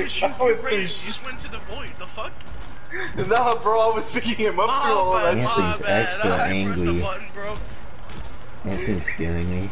You, oh, went just went to the void. The fuck? Nah, bro, I was thinking him up through all that Anthony's shit. extra angry. button. Anthony's killing me.